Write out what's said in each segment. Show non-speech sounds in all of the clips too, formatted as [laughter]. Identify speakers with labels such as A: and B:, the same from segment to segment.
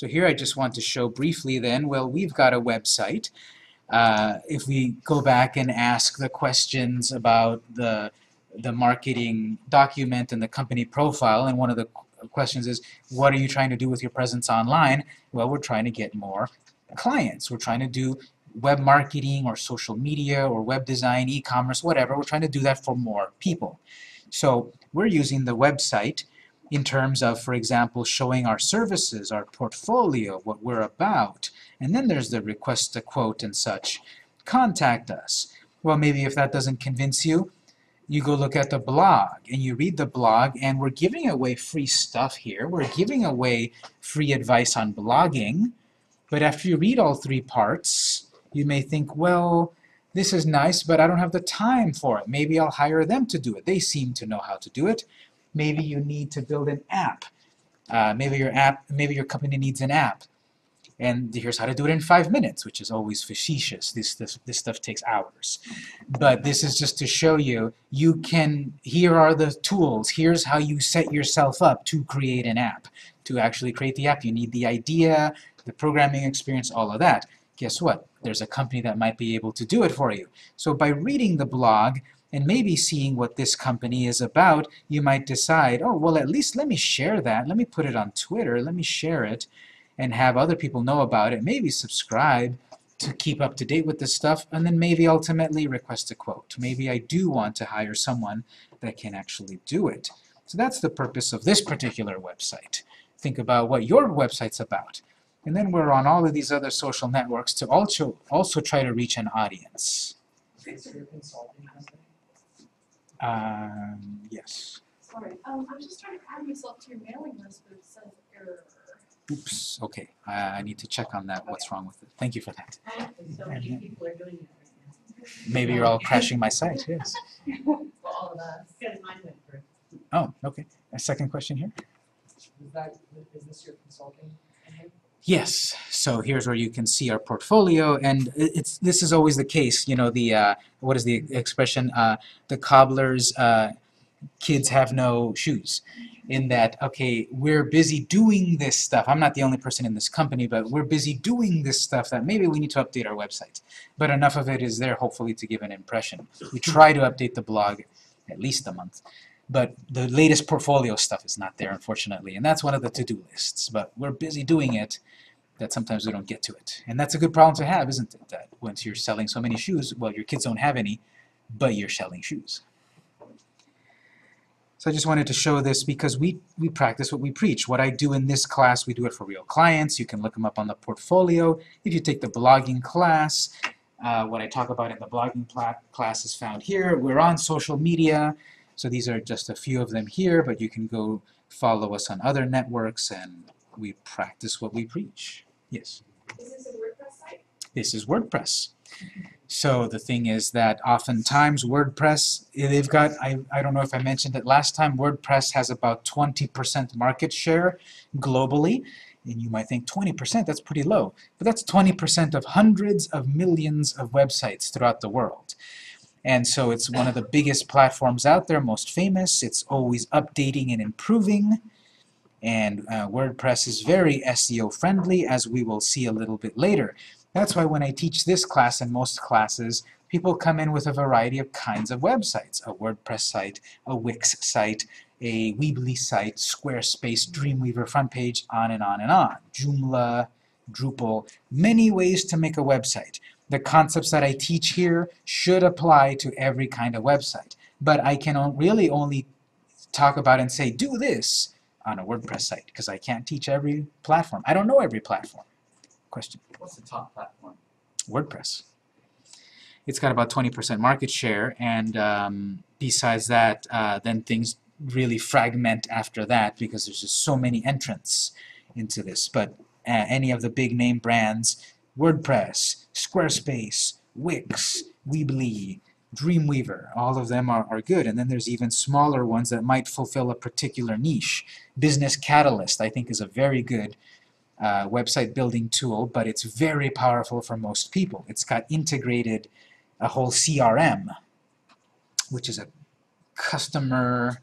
A: So here I just want to show briefly then, well, we've got a website. Uh, if we go back and ask the questions about the, the marketing document and the company profile, and one of the questions is, what are you trying to do with your presence online? Well, we're trying to get more clients. We're trying to do web marketing or social media or web design, e-commerce, whatever. We're trying to do that for more people. So we're using the website in terms of, for example, showing our services, our portfolio, what we're about. And then there's the request a quote and such. Contact us. Well, maybe if that doesn't convince you, you go look at the blog and you read the blog and we're giving away free stuff here. We're giving away free advice on blogging. But after you read all three parts, you may think, well, this is nice, but I don't have the time for it. Maybe I'll hire them to do it. They seem to know how to do it. Maybe you need to build an app. Uh, maybe your app, maybe your company needs an app. And here's how to do it in five minutes, which is always facetious. This, this, this stuff takes hours. But this is just to show you, you can, here are the tools. Here's how you set yourself up to create an app. To actually create the app, you need the idea, the programming experience, all of that. Guess what? There's a company that might be able to do it for you. So by reading the blog, and maybe seeing what this company is about, you might decide, oh, well, at least let me share that. Let me put it on Twitter. Let me share it and have other people know about it. Maybe subscribe to keep up to date with this stuff, and then maybe ultimately request a quote. Maybe I do want to hire someone that can actually do it. So that's the purpose of this particular website. Think about what your website's about. And then we're on all of these other social networks to also, also try to reach an audience. Um, yes.
B: Sorry, um, I'm just trying to add myself to your mailing list, but it says error.
A: Oops, okay. I, I need to check on that, what's wrong with it. Thank you for that.
C: So many people are doing it right
A: Maybe you're all crashing my site, yes. [laughs]
C: For all of us. Because mine went through.
A: Oh, okay. A second question here?
D: Is that, is this your consulting?
A: Yes. So here's where you can see our portfolio, and it's this is always the case. You know, the uh, what is the expression? Uh, the cobbler's uh, kids have no shoes. In that, okay, we're busy doing this stuff. I'm not the only person in this company, but we're busy doing this stuff that maybe we need to update our website. But enough of it is there, hopefully, to give an impression. We try to update the blog at least a month. But the latest portfolio stuff is not there, unfortunately, and that's one of the to-do lists. But we're busy doing it that sometimes we don't get to it. And that's a good problem to have, isn't it? That once you're selling so many shoes, well, your kids don't have any, but you're selling shoes. So I just wanted to show this because we, we practice what we preach. What I do in this class, we do it for real clients. You can look them up on the portfolio. If you take the blogging class, uh, what I talk about in the blogging class is found here. We're on social media, so these are just a few of them here, but you can go follow us on other networks and we practice what we preach. Yes.
B: Is this a WordPress site?
A: This is WordPress. So the thing is that oftentimes WordPress, they've got, I, I don't know if I mentioned it last time, WordPress has about 20% market share globally. And you might think 20%, that's pretty low. But that's 20% of hundreds of millions of websites throughout the world. And so it's one of the biggest platforms out there, most famous. It's always updating and improving. And uh, WordPress is very SEO friendly, as we will see a little bit later. That's why when I teach this class and most classes, people come in with a variety of kinds of websites. A WordPress site, a Wix site, a Weebly site, Squarespace, Dreamweaver front page, on and on and on. Joomla, Drupal, many ways to make a website. The concepts that I teach here should apply to every kind of website. But I can really only talk about and say, do this on a WordPress site, because I can't teach every platform. I don't know every platform. Question?
D: What's the top platform?
A: WordPress. It's got about 20% market share, and um, besides that, uh, then things really fragment after that because there's just so many entrants into this. But uh, any of the big name brands, WordPress, Squarespace, Wix, Weebly, Dreamweaver, all of them are, are good. And then there's even smaller ones that might fulfill a particular niche. Business Catalyst, I think, is a very good uh, website building tool, but it's very powerful for most people. It's got integrated a whole CRM, which is a customer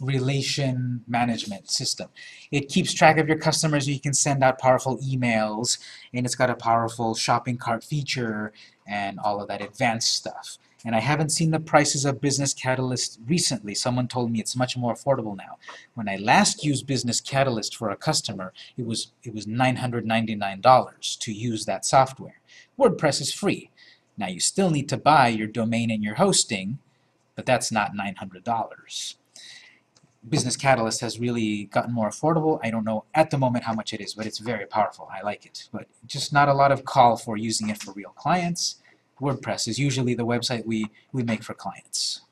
A: relation management system. It keeps track of your customers, you can send out powerful emails, and it's got a powerful shopping cart feature and all of that advanced stuff. And I haven't seen the prices of Business Catalyst recently. Someone told me it's much more affordable now. When I last used Business Catalyst for a customer, it was it was $999 to use that software. WordPress is free. Now you still need to buy your domain and your hosting, but that's not $900. Business Catalyst has really gotten more affordable. I don't know at the moment how much it is, but it's very powerful. I like it. But just not a lot of call for using it for real clients. WordPress is usually the website we, we make for clients.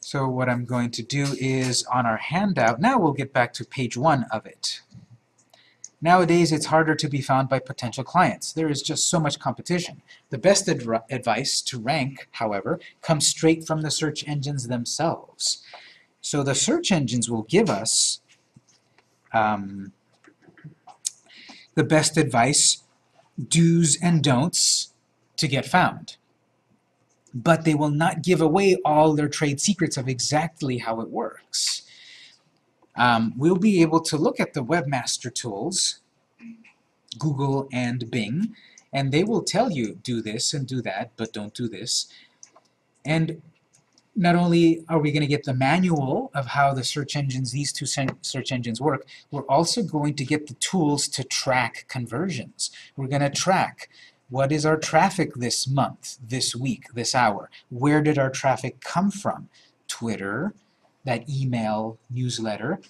A: So what I'm going to do is on our handout, now we'll get back to page one of it. Nowadays, it's harder to be found by potential clients. There is just so much competition. The best adv advice to rank, however, comes straight from the search engines themselves. So the search engines will give us um, the best advice, do's and don'ts to get found. But they will not give away all their trade secrets of exactly how it works um, we'll be able to look at the webmaster tools, Google and Bing, and they will tell you do this and do that, but don't do this. And not only are we going to get the manual of how the search engines, these two search engines work, we're also going to get the tools to track conversions. We're going to track what is our traffic this month, this week, this hour? Where did our traffic come from? Twitter, that email newsletter.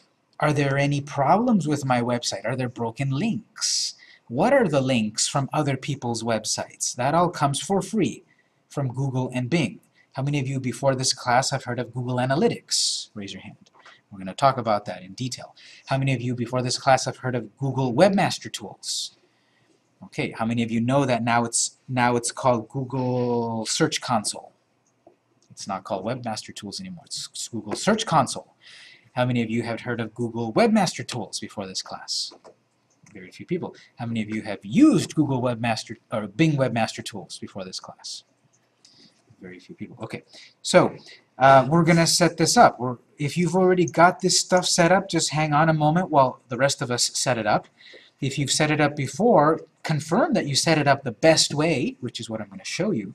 A: Are there any problems with my website? Are there broken links? What are the links from other people's websites? That all comes for free from Google and Bing. How many of you before this class have heard of Google Analytics? Raise your hand. We're going to talk about that in detail. How many of you before this class have heard of Google Webmaster Tools? Okay, how many of you know that now it's now it's called Google Search Console? It's not called Webmaster Tools anymore. It's Google Search Console. How many of you have heard of Google Webmaster Tools before this class? Very few people. How many of you have used Google Webmaster or Bing Webmaster Tools before this class? Very few people. Okay, so uh, we're going to set this up. We're, if you've already got this stuff set up, just hang on a moment while the rest of us set it up. If you've set it up before, confirm that you set it up the best way, which is what I'm going to show you.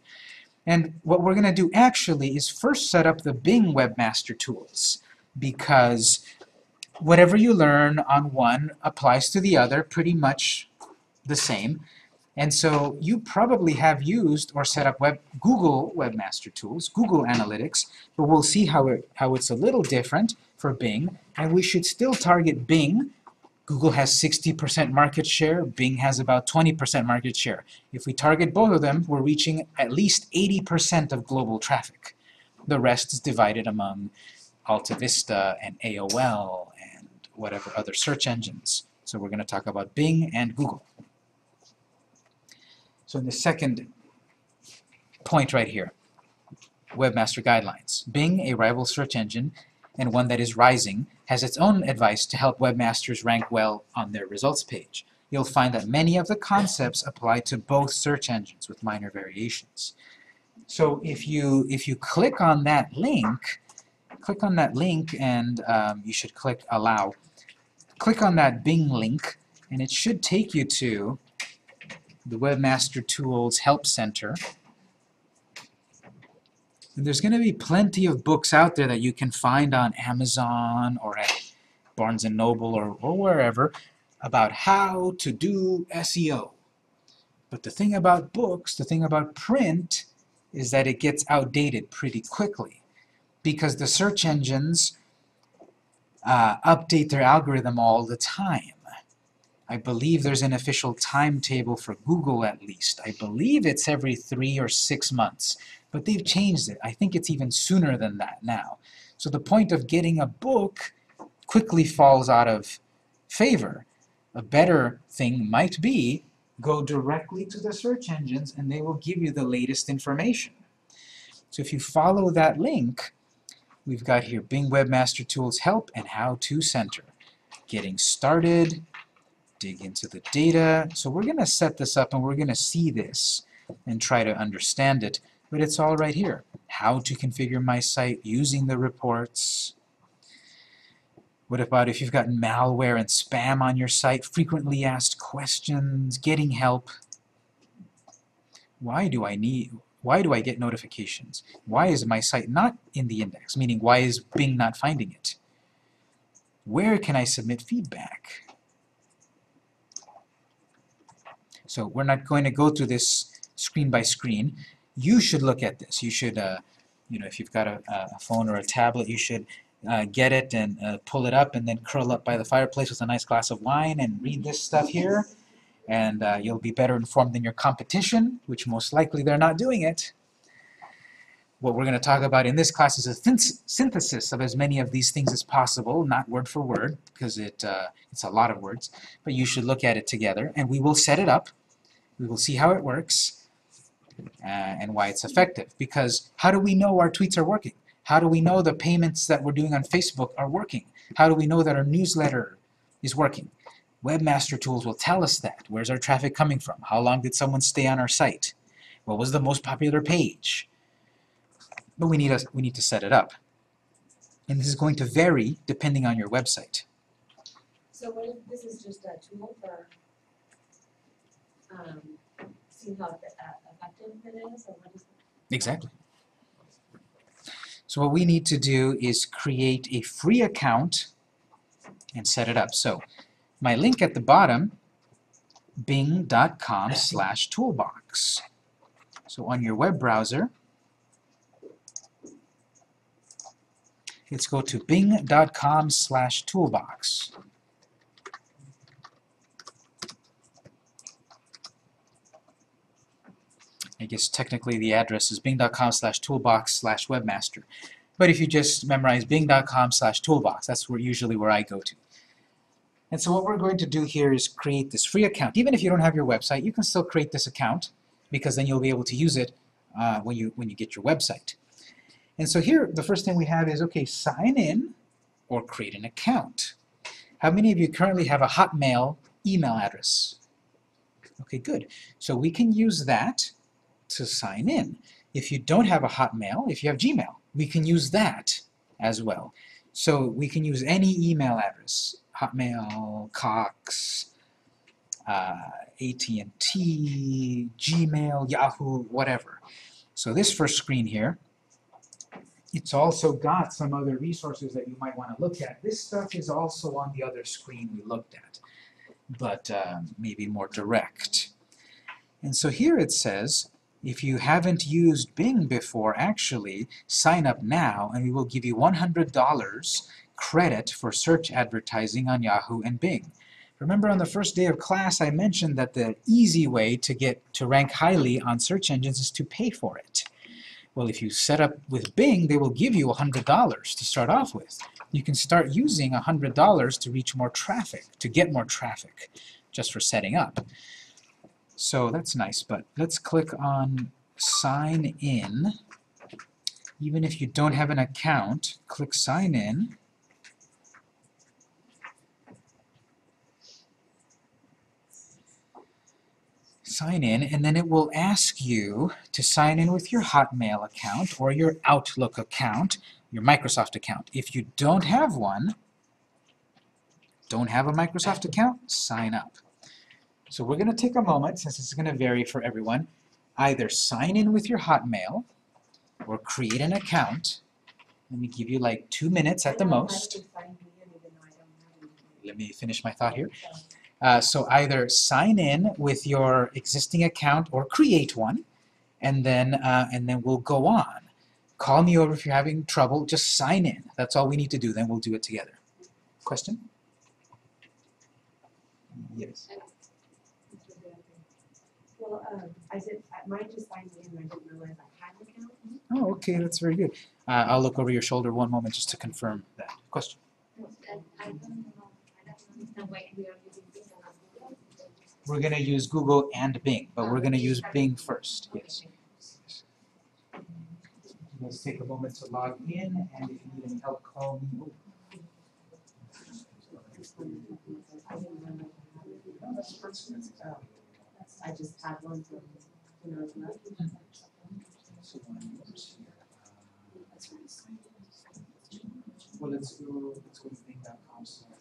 A: And what we're going to do actually is first set up the Bing Webmaster Tools because whatever you learn on one applies to the other pretty much the same. And so you probably have used or set up web, Google Webmaster Tools, Google Analytics, but we'll see how, it, how it's a little different for Bing. And we should still target Bing Google has 60% market share, Bing has about 20% market share. If we target both of them, we're reaching at least 80% of global traffic. The rest is divided among AltaVista and AOL and whatever other search engines. So we're going to talk about Bing and Google. So in the second point right here, Webmaster Guidelines. Bing, a rival search engine, and one that is rising, has its own advice to help webmasters rank well on their results page. You'll find that many of the concepts apply to both search engines with minor variations. So if you if you click on that link, click on that link and um, you should click allow. Click on that Bing link and it should take you to the Webmaster Tools Help Center and there's going to be plenty of books out there that you can find on Amazon or at Barnes & Noble or, or wherever about how to do SEO. But the thing about books, the thing about print, is that it gets outdated pretty quickly because the search engines uh, update their algorithm all the time. I believe there's an official timetable for Google at least. I believe it's every three or six months. But they've changed it. I think it's even sooner than that now. So the point of getting a book quickly falls out of favor. A better thing might be go directly to the search engines and they will give you the latest information. So if you follow that link, we've got here Bing Webmaster Tools Help and How to Center. Getting started, dig into the data. So we're going to set this up and we're going to see this and try to understand it but it's all right here. how to configure my site using the reports. What about if you've got malware and spam on your site, frequently asked questions, getting help? Why do I need, why do I get notifications? Why is my site not in the index? Meaning, why is Bing not finding it? Where can I submit feedback? So we're not going to go through this screen by screen. You should look at this. You should, uh, you know, if you've got a, a phone or a tablet, you should uh, get it and uh, pull it up and then curl up by the fireplace with a nice glass of wine and read this stuff here. And uh, you'll be better informed than your competition, which most likely they're not doing it. What we're going to talk about in this class is a synth synthesis of as many of these things as possible, not word for word, because it, uh, it's a lot of words, but you should look at it together, and we will set it up. We will see how it works uh, and why it's effective, because how do we know our tweets are working? How do we know the payments that we're doing on Facebook are working? How do we know that our newsletter is working? Webmaster Tools will tell us that. Where's our traffic coming from? How long did someone stay on our site? What was the most popular page? but we need, a, we need to set it up. And this is going to vary depending on your website.
C: So what if this is just a tool for, um, seeing how effe- uh, effective it is, or what is?
A: Exactly. So what we need to do is create a free account and set it up. So my link at the bottom, bing.com slash toolbox. So on your web browser, let's go to bing.com slash toolbox. I guess technically the address is bing.com slash toolbox slash webmaster. But if you just memorize bing.com slash toolbox, that's where usually where I go to. And so what we're going to do here is create this free account. Even if you don't have your website, you can still create this account because then you'll be able to use it uh, when, you, when you get your website. And so here, the first thing we have is, okay, sign in or create an account. How many of you currently have a Hotmail email address? Okay, good. So we can use that to sign in. If you don't have a Hotmail, if you have Gmail, we can use that as well. So we can use any email address, Hotmail, Cox, uh, AT&T, Gmail, Yahoo, whatever. So this first screen here, it's also got some other resources that you might want to look at. This stuff is also on the other screen we looked at, but um, maybe more direct. And so here it says, if you haven't used Bing before, actually, sign up now and we will give you $100 credit for search advertising on Yahoo and Bing. Remember on the first day of class I mentioned that the easy way to get to rank highly on search engines is to pay for it. Well, if you set up with Bing, they will give you $100 to start off with. You can start using $100 to reach more traffic, to get more traffic, just for setting up. So that's nice, but let's click on sign in. Even if you don't have an account, click sign in. Sign in, and then it will ask you to sign in with your Hotmail account or your Outlook account, your Microsoft account. If you don't have one, don't have a Microsoft account, sign up. So we're going to take a moment, since it's going to vary for everyone, either sign in with your Hotmail or create an account. Let me give you like two minutes at the most. Let me finish my thought here. Uh, so either sign in with your existing account or create one, and then uh, and then we'll go on. Call me over if you're having trouble. Just sign in. That's all we need to do. Then we'll do it together. Question? Yes.
C: Well, um, I did, I- mine just signed in, and I didn't realize I had an account.
A: Oh, okay, that's very good. Uh, I'll look over your shoulder one moment just to confirm that. Question? We're going to use Google and Bing, but we're going to use Bing first. Yes. Let's take a moment to log in, and if you need any help, call me. Oh,
C: I just had one from, hmm. when I was left.
A: so one of yours here. Well, let's go, let's go to bing.com slash.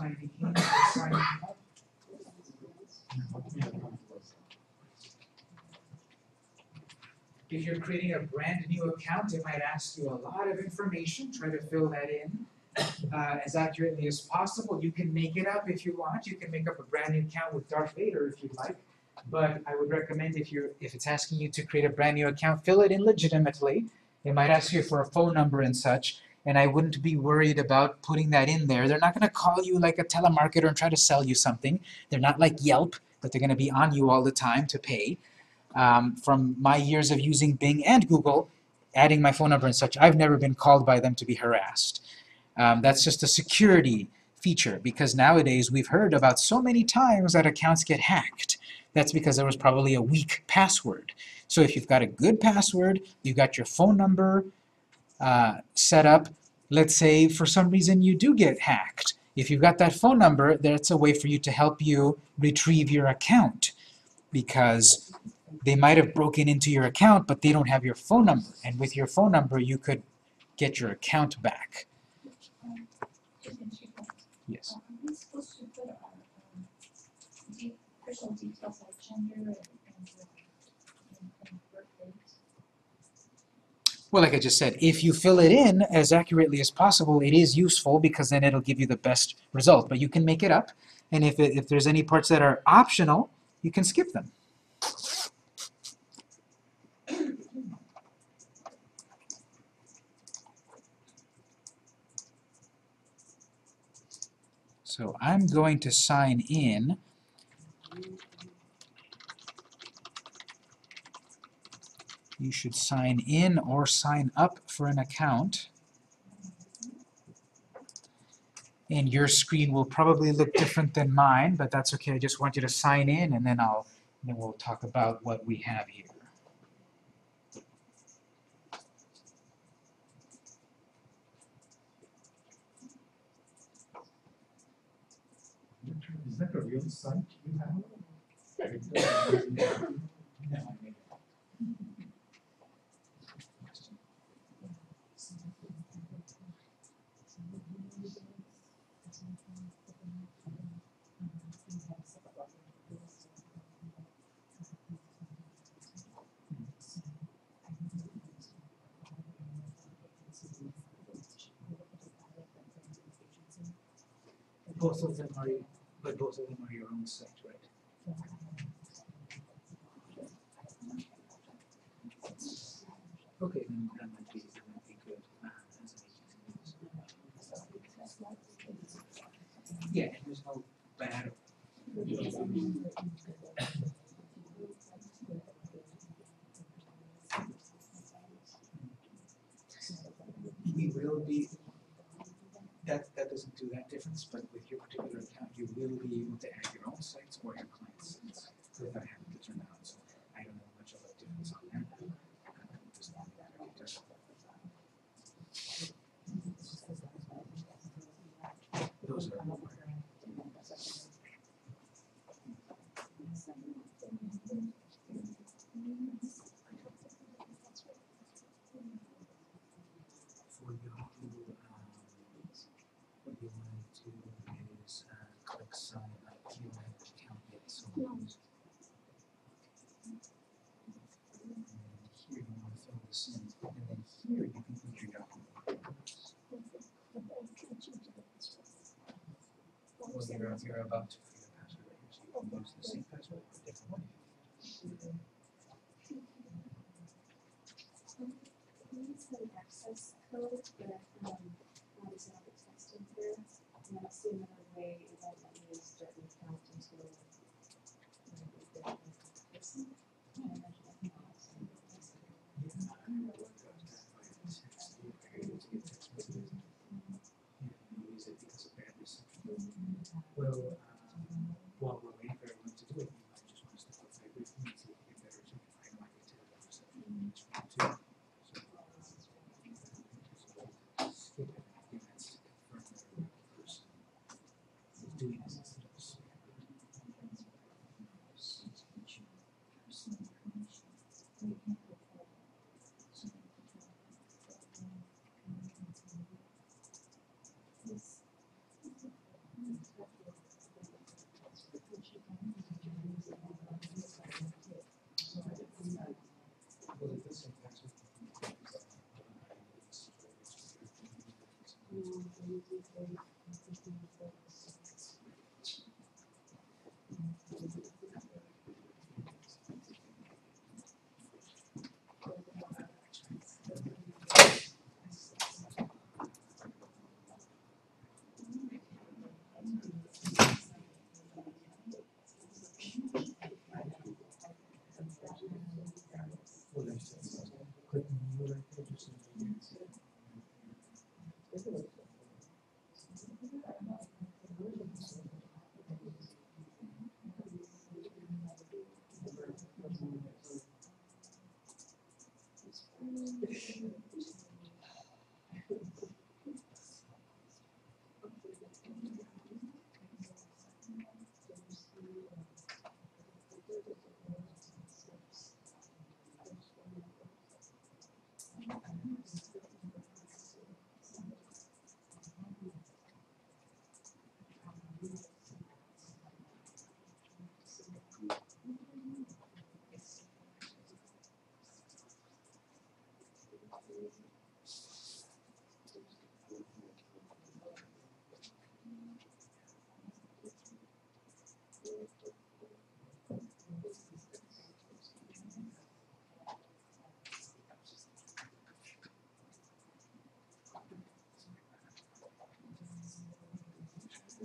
A: Signing in, signing out. If you're creating a brand new account, it might ask you a lot of information, try to fill that in uh, as accurately as possible. You can make it up if you want, you can make up a brand new account with Darth Vader if you'd like. But I would recommend if you're, if it's asking you to create a brand new account, fill it in legitimately. It might ask you for a phone number and such, and I wouldn't be worried about putting that in there. They're not gonna call you like a telemarketer and try to sell you something. They're not like Yelp, that they're gonna be on you all the time to pay um, from my years of using Bing and Google, adding my phone number and such, I've never been called by them to be harassed. Um, that's just a security feature because nowadays we've heard about so many times that accounts get hacked. That's because there was probably a weak password. So if you've got a good password, you've got your phone number uh, set up, let's say for some reason you do get hacked. If you've got that phone number, that's a way for you to help you retrieve your account because they might have broken into your account, but they don't have your phone number. And with your phone number, you could get your account back. Yes.
B: Are we supposed to put, um, de- personal details like gender and, and, uh, and, and birth date?
A: Well, like I just said, if you fill it in as accurately as possible, it is useful because then it'll give you the best result. But you can make it up, and if, it, if there's any parts that are optional, you can skip them. So I'm going to sign in. You should sign in or sign up for an account. And your screen will probably look different than mine, but that's okay. I just want you to sign in and then I'll then we'll talk about what we have here.
E: Is that a real site you have? [laughs]
A: No, I made it up. Both of them are, but both of them are your own site, right? Okay, then that might be, that might be good, uh, as an agency. Yeah, and there's no bad. We will be, that, that doesn't difference, but with your particular account, you will be able to add your own sites or your client's sites without having to turn on, so I don't know much of a difference on that. Uh, just one that I could just- Those are. For you, um, what you want to do is, uh, click sign up, you don't have an account yet, so. And here you wanna fill this in, and then here you can put your document. Well, you're, you're about to create a password you can use the same password, but different
F: an access code um, um, is not tested here, and I see another way it won't let me start an account until. um, the person. I imagine I can also-
A: Well, um, while we're waiting for everyone to
E: Click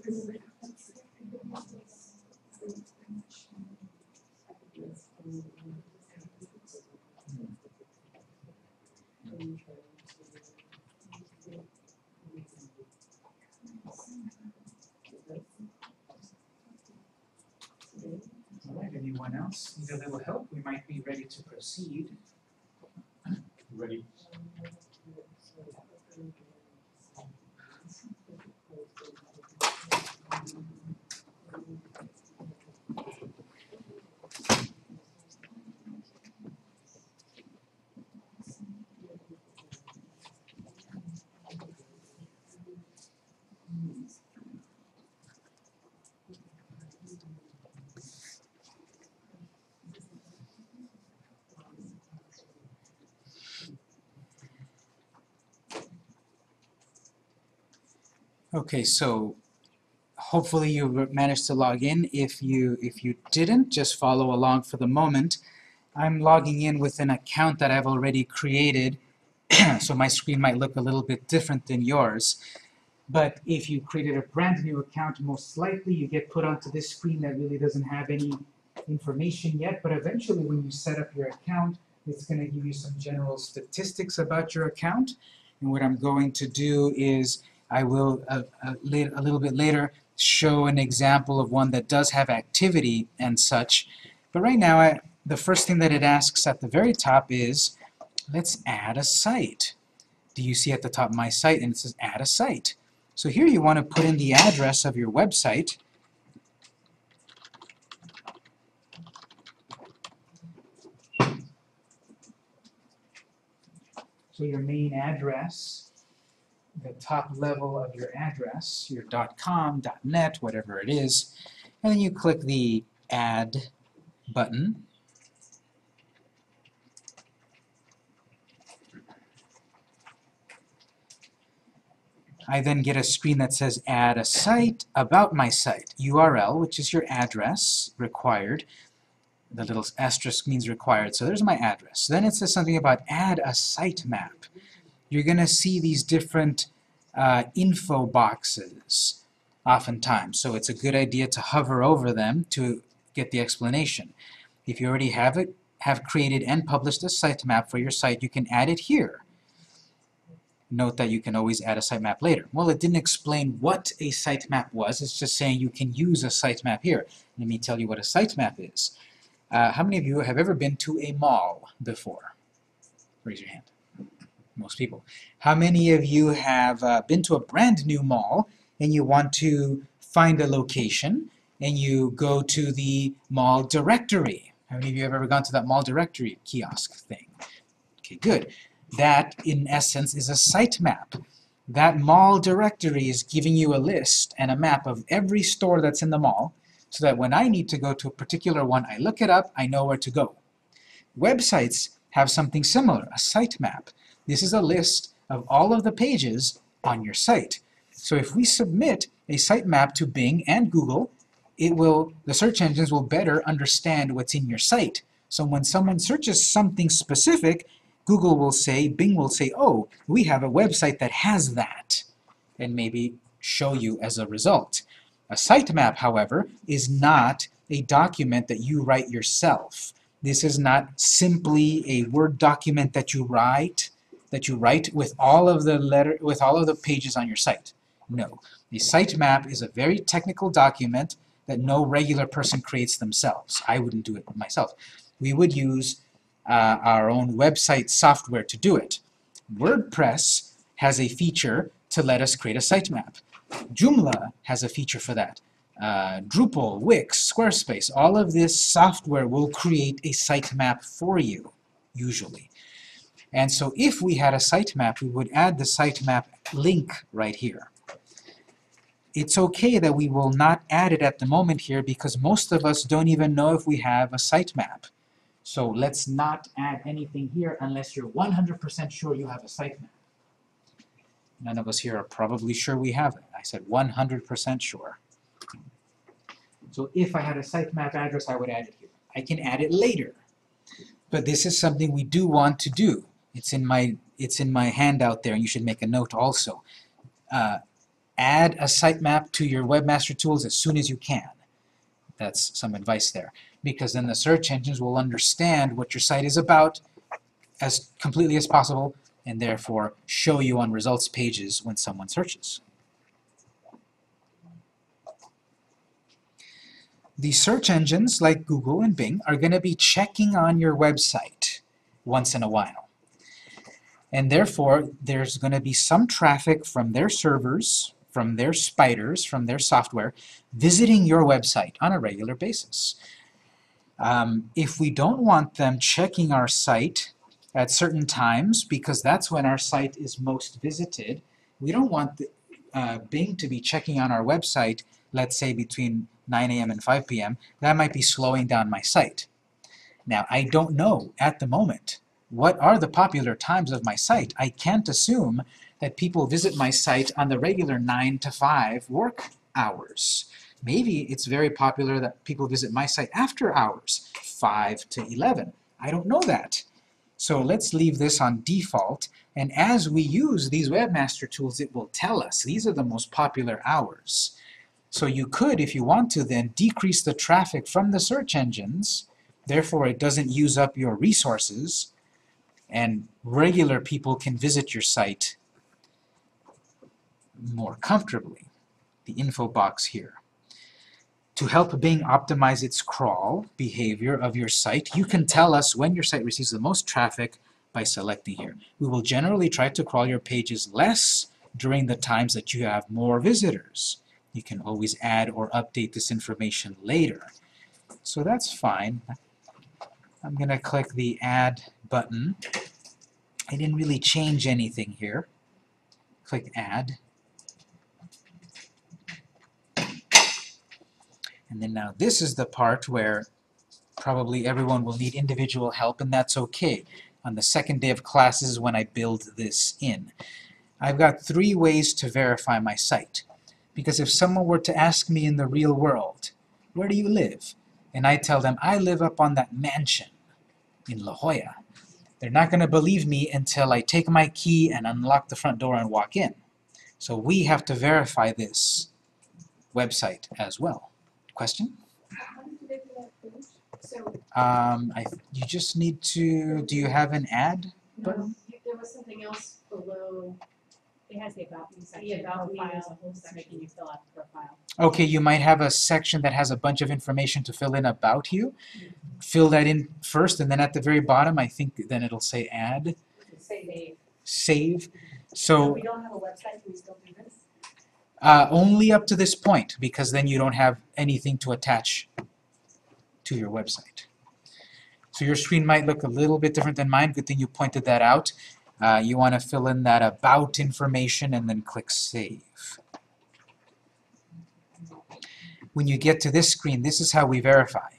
A: All right, anyone else need a little help? We might be ready to proceed. Okay, so hopefully you managed to log in. If you if you didn't, just follow along for the moment. I'm logging in with an account that I've already created, [clears throat] so my screen might look a little bit different than yours. But if you created a brand new account, most likely you get put onto this screen that really doesn't have any information yet, but eventually when you set up your account, it's going to give you some general statistics about your account. And what I'm going to do is I will, uh, uh, a little bit later, show an example of one that does have activity and such. But right now, I, the first thing that it asks at the very top is, let's add a site. Do you see at the top my site? And it says add a site. So here you want to put in the address of your website. So your main address, the top level of your address, your .com, .net, whatever it is, and then you click the Add button. I then get a screen that says Add a site, About my site, URL, which is your address required. The little asterisk means required, so there's my address. Then it says something about Add a site map. You're going to see these different uh, info boxes oftentimes. So it's a good idea to hover over them to get the explanation. If you already have it, have created and published a sitemap for your site, you can add it here. Note that you can always add a sitemap later. Well, it didn't explain what a sitemap was. It's just saying you can use a sitemap here. Let me tell you what a sitemap is. Uh, how many of you have ever been to a mall before? Raise your hand. Most people. How many of you have uh, been to a brand new mall and you want to find a location and you go to the mall directory? How many of you have ever gone to that mall directory kiosk thing? Okay, good. That, in essence, is a sitemap. That mall directory is giving you a list and a map of every store that's in the mall so that when I need to go to a particular one, I look it up, I know where to go. Websites have something similar, a sitemap. This is a list of all of the pages on your site. So if we submit a sitemap to Bing and Google, it will, the search engines will better understand what's in your site. So when someone searches something specific, Google will say, Bing will say, oh, we have a website that has that, and maybe show you as a result. A sitemap, however, is not a document that you write yourself. This is not simply a Word document that you write, that you write with all of the letter, with all of the pages on your site. No. A sitemap is a very technical document that no regular person creates themselves. I wouldn't do it myself. We would use uh, our own website software to do it. WordPress has a feature to let us create a sitemap. Joomla has a feature for that. Uh, Drupal, Wix, Squarespace, all of this software will create a sitemap for you, usually. And so if we had a sitemap, we would add the sitemap link right here. It's okay that we will not add it at the moment here because most of us don't even know if we have a sitemap. So let's not add anything here unless you're 100% sure you have a sitemap. None of us here are probably sure we have it. I said 100% sure. So if I had a sitemap address, I would add it here. I can add it later. But this is something we do want to do. It's in my, it's in my handout there, and you should make a note also. Uh, add a sitemap to your Webmaster Tools as soon as you can. That's some advice there. Because then the search engines will understand what your site is about as completely as possible and therefore show you on results pages when someone searches. The search engines like Google and Bing are going to be checking on your website once in a while. And therefore, there's going to be some traffic from their servers, from their spiders, from their software, visiting your website on a regular basis. Um, if we don't want them checking our site at certain times, because that's when our site is most visited, we don't want the, uh, Bing to be checking on our website, let's say between 9 a.m. and 5 p.m., that might be slowing down my site. Now, I don't know at the moment what are the popular times of my site. I can't assume that people visit my site on the regular 9 to 5 work hours. Maybe it's very popular that people visit my site after hours, 5 to 11. I don't know that. So let's leave this on default, and as we use these webmaster tools, it will tell us these are the most popular hours. So you could, if you want to, then decrease the traffic from the search engines, therefore it doesn't use up your resources, and regular people can visit your site more comfortably. The info box here. To help Bing optimize its crawl behavior of your site, you can tell us when your site receives the most traffic by selecting here. We will generally try to crawl your pages less during the times that you have more visitors. You can always add or update this information later. So that's fine. I'm going to click the Add button. I didn't really change anything here. Click Add. And then now this is the part where probably everyone will need individual help, and that's okay. On the second day of classes when I build this in. I've got three ways to verify my site. Because if someone were to ask me in the real world, where do you live? And I tell them, I live up on that mansion in La Jolla. They're not going to believe me until I take my key and unlock the front door and walk in. So we have to verify this website as well. Question? Um, I, you just need to, do you have an ad?
F: no, there was something else below
G: It has the about me section.
F: the about me,
G: profile,
F: there's a whole section.
G: you fill out the profile.
A: Okay, you might have a section that has a bunch of information to fill in about you. Fill that in first, and then at the very bottom, I think then it'll say add,
C: Say they,
A: save.
C: so
A: So
C: we don't have a website, can we still do this?
A: uh, only up to this point, because then you don't have anything to attach to your website. So your screen might look a little bit different than mine. Good thing you pointed that out. Uh, you want to fill in that about information and then click Save. When you get to this screen, this is how we verify.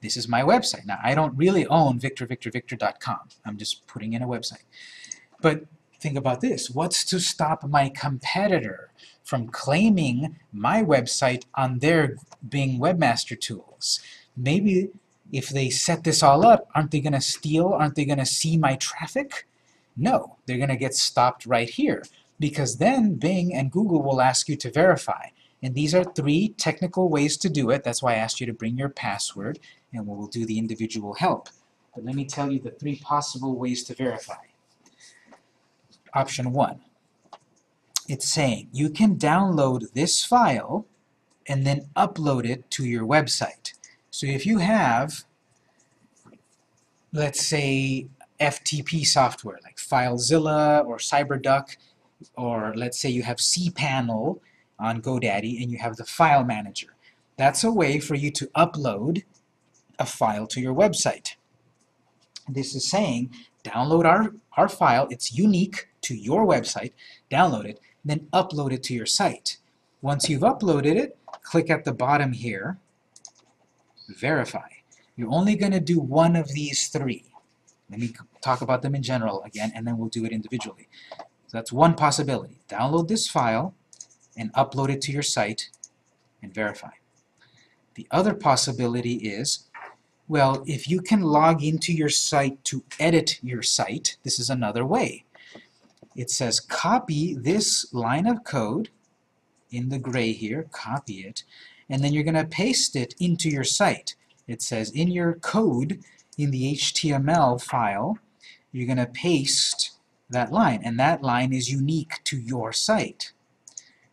A: This is my website. Now, I don't really own victorvictorvictor.com. I'm just putting in a website. But think about this. What's to stop my competitor from claiming my website on their Bing Webmaster Tools? Maybe if they set this all up, aren't they going to steal? Aren't they going to see my traffic? No, they're going to get stopped right here because then Bing and Google will ask you to verify. And these are three technical ways to do it. That's why I asked you to bring your password and we'll do the individual help. But let me tell you the three possible ways to verify. Option one, it's saying you can download this file and then upload it to your website. So if you have, let's say, FTP software like FileZilla or CyberDuck, or let's say you have cPanel on GoDaddy and you have the file manager. That's a way for you to upload a file to your website. This is saying download our, our file, it's unique to your website, download it, then upload it to your site. Once you've uploaded it, click at the bottom here, verify. You're only going to do one of these three. Let me talk about them in general again, and then we'll do it individually. So that's one possibility. Download this file and upload it to your site and verify. The other possibility is, well, if you can log into your site to edit your site, this is another way. It says copy this line of code in the gray here, copy it, and then you're going to paste it into your site. It says in your code, in the HTML file, you're going to paste that line, and that line is unique to your site.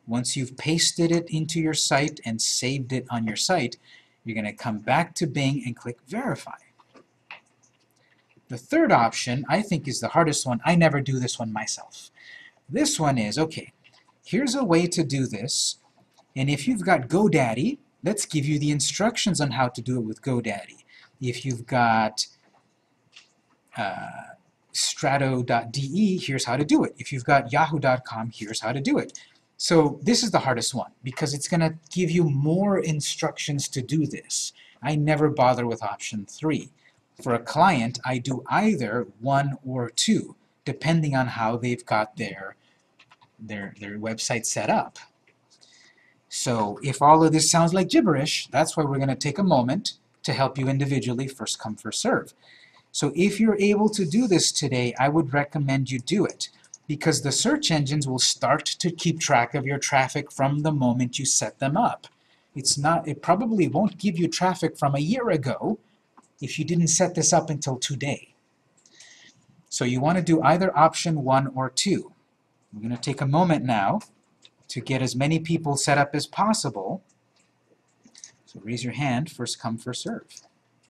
A: Once you've pasted it into your site and saved it on your site, you're going to come back to Bing and click Verify. The third option, I think, is the hardest one. I never do this one myself. This one is, okay, here's a way to do this, and if you've got GoDaddy, let's give you the instructions on how to do it with GoDaddy. If you've got uh, strato.de, here's how to do it. If you've got yahoo.com, here's how to do it. So this is the hardest one because it's going to give you more instructions to do this. I never bother with option 3. For a client, I do either 1 or 2, depending on how they've got their, their, their website set up. So if all of this sounds like gibberish, that's why we're going to take a moment to help you individually, first come, first serve. So if you're able to do this today, I would recommend you do it because the search engines will start to keep track of your traffic from the moment you set them up. It's not, it probably won't give you traffic from a year ago if you didn't set this up until today. So you want to do either option 1 or 2. We're going to take a moment now to get as many people set up as possible. So raise your hand, first come, first serve.